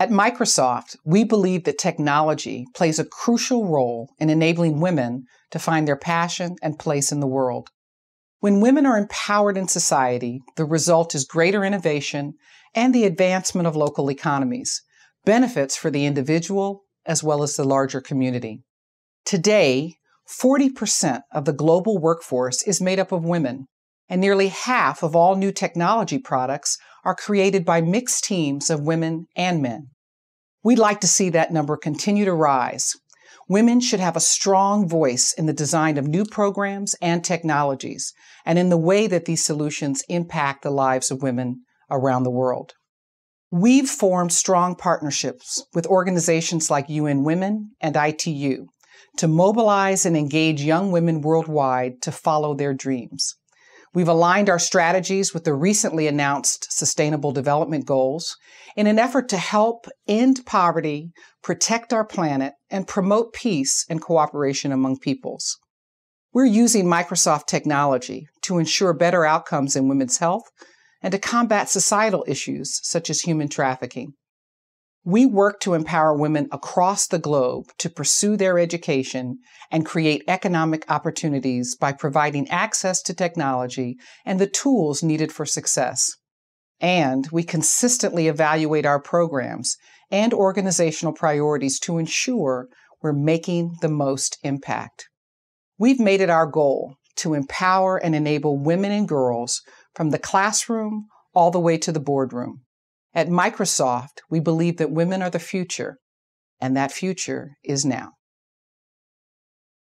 At Microsoft, we believe that technology plays a crucial role in enabling women to find their passion and place in the world. When women are empowered in society, the result is greater innovation and the advancement of local economies, benefits for the individual as well as the larger community. Today, 40% of the global workforce is made up of women, and nearly half of all new technology products are created by mixed teams of women and men. We'd like to see that number continue to rise. Women should have a strong voice in the design of new programs and technologies, and in the way that these solutions impact the lives of women around the world. We've formed strong partnerships with organizations like UN Women and ITU to mobilize and engage young women worldwide to follow their dreams. We've aligned our strategies with the recently announced Sustainable Development Goals in an effort to help end poverty, protect our planet, and promote peace and cooperation among peoples. We're using Microsoft technology to ensure better outcomes in women's health and to combat societal issues such as human trafficking. We work to empower women across the globe to pursue their education and create economic opportunities by providing access to technology and the tools needed for success. And we consistently evaluate our programs and organizational priorities to ensure we're making the most impact. We've made it our goal to empower and enable women and girls from the classroom all the way to the boardroom. At Microsoft, we believe that women are the future, and that future is now.